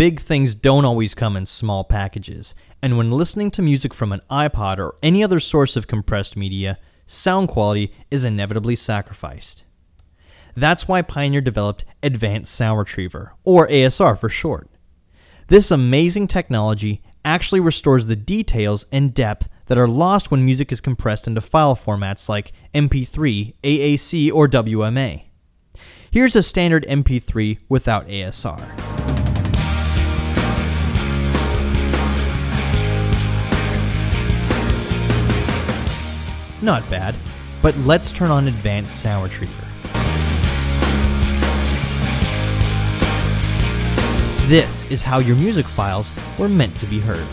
big things don't always come in small packages, and when listening to music from an iPod or any other source of compressed media, sound quality is inevitably sacrificed. That's why Pioneer developed Advanced Sound Retriever, or ASR for short. This amazing technology actually restores the details and depth that are lost when music is compressed into file formats like MP3, AAC, or WMA. Here's a standard MP3 without ASR. Not bad, but let's turn on Advanced Sound Retriever. This is how your music files were meant to be heard.